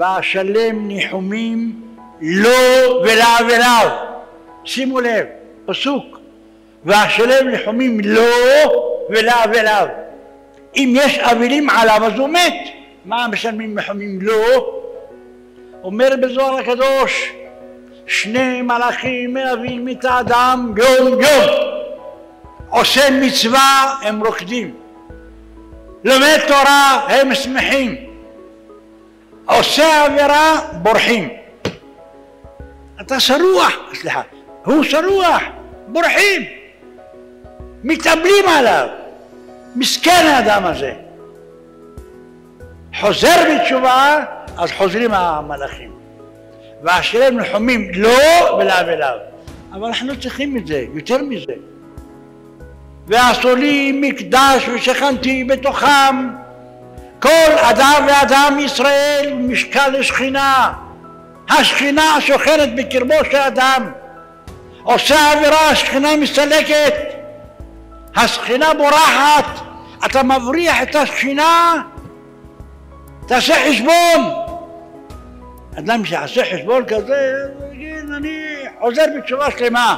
ואשלם ניחומים לו ולאבליו. שימו לב, פסוק. ואשלם ניחומים לו ולאבליו. אם יש אבלים עליו אז הוא מת. מה משלמים ניחומים לו? אומר בזוהר הקדוש, שני מלאכים מלווים את האדם יום יום. עושה מצווה הם רוקדים. לומד תורה הם שמחים. עושה עבירה בורחים. אתה שרוח, סליחה, הוא שרוח, בורחים, מתאבלים עליו. מסכן האדם הזה. חוזר בתשובה, אז חוזרים המלאכים. ואשריהם ניחומים לו ולאבליו. אבל אנחנו צריכים את זה, יותר מזה. ועשו לי מקדש ושכנתי בתוכם כל אדם ואדם ישראל משקל לשכינה. השכינה שוכנת בקרבו של אדם. עושה עבירה, השכינה מסתלקת. השכינה בורחת. אתה מבריח את השכינה, תעשה חשבון. אדם שיעשה חשבון כזה, יגיד, אני חוזר בתשובה שלמה.